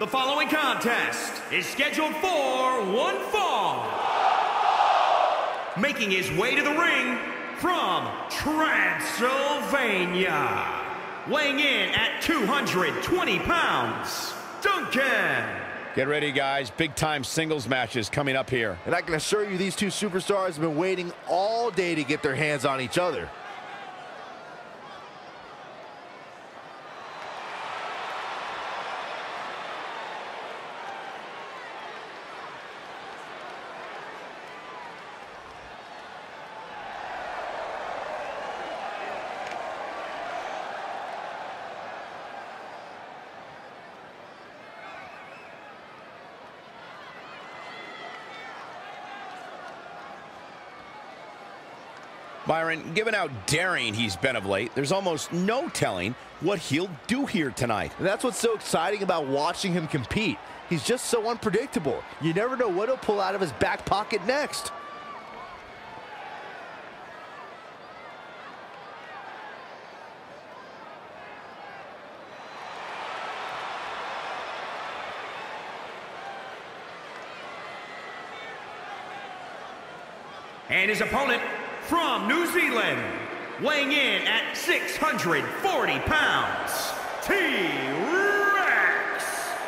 The following contest is scheduled for one fall. Making his way to the ring from Transylvania. Weighing in at 220 pounds, Duncan. Get ready, guys. Big-time singles matches coming up here. And I can assure you these two superstars have been waiting all day to get their hands on each other. Byron, given how daring he's been of late, there's almost no telling what he'll do here tonight. And that's what's so exciting about watching him compete. He's just so unpredictable. You never know what he'll pull out of his back pocket next. And his opponent from New Zealand, weighing in at 640 pounds, T-Rex.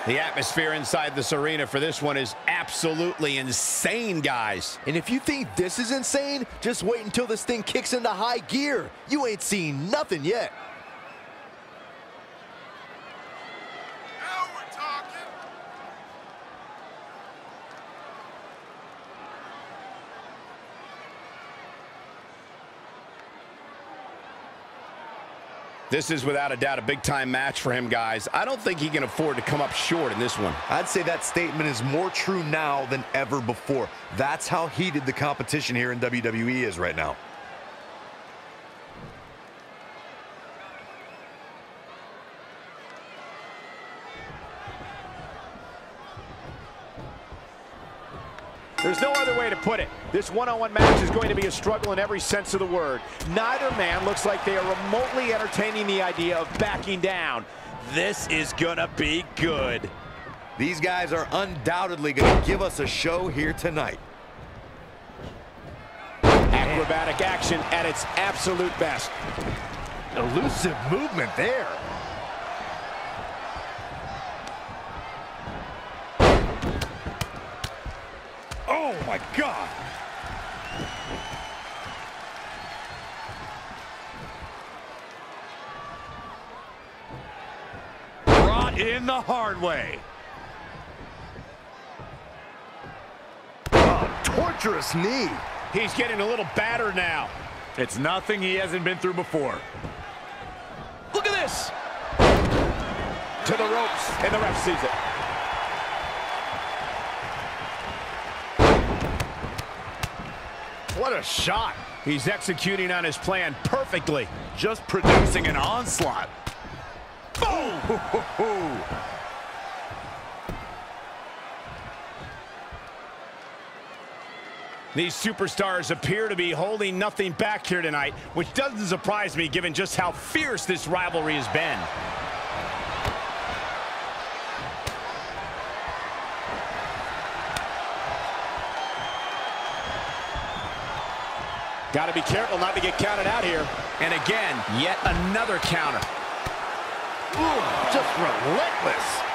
The atmosphere inside this arena for this one is absolutely insane, guys. And if you think this is insane, just wait until this thing kicks into high gear. You ain't seen nothing yet. This is without a doubt a big-time match for him, guys. I don't think he can afford to come up short in this one. I'd say that statement is more true now than ever before. That's how heated the competition here in WWE is right now. There's no other way to put it. This one-on-one match is going to be a struggle in every sense of the word. Neither man looks like they are remotely entertaining the idea of backing down. This is gonna be good. These guys are undoubtedly going to give us a show here tonight. Acrobatic action at its absolute best. Elusive movement there. Oh, my God. Brought in the hard way. Torturous knee. He's getting a little battered now. It's nothing he hasn't been through before. Look at this. To the ropes, and the ref sees it. What a shot. He's executing on his plan perfectly. Just producing an onslaught. Boom! These superstars appear to be holding nothing back here tonight, which doesn't surprise me given just how fierce this rivalry has been. Got to be careful not to get counted out here. And again, yet another counter. Ooh, just relentless.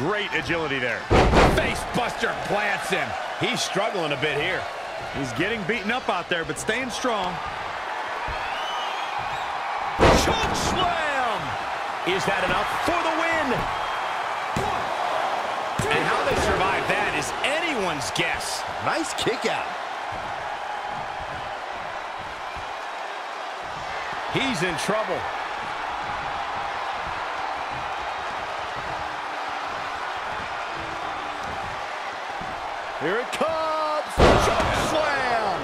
Great agility there. Face buster plants him. He's struggling a bit here. He's getting beaten up out there, but staying strong. Choke slam! Is that enough for the win? And how they survive that is anyone's guess. Nice kick out. He's in trouble. Here it comes. Choke slam.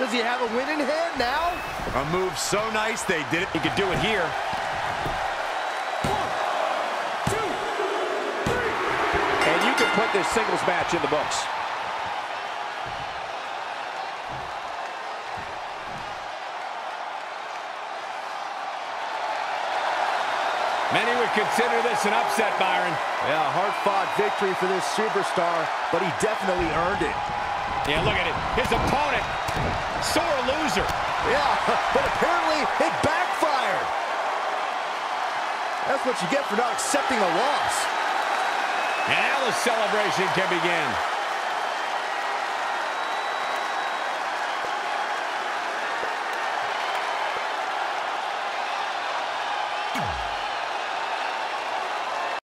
Does he have a win in hand now? A move so nice they did it. He could do it here. One, two, three. And you can put this singles match in the books. Many would consider this an upset, Byron. Yeah, a hard-fought victory for this superstar, but he definitely earned it. Yeah, look at it. His opponent, sore loser. Yeah, but apparently it backfired. That's what you get for not accepting a loss. And now the celebration can begin.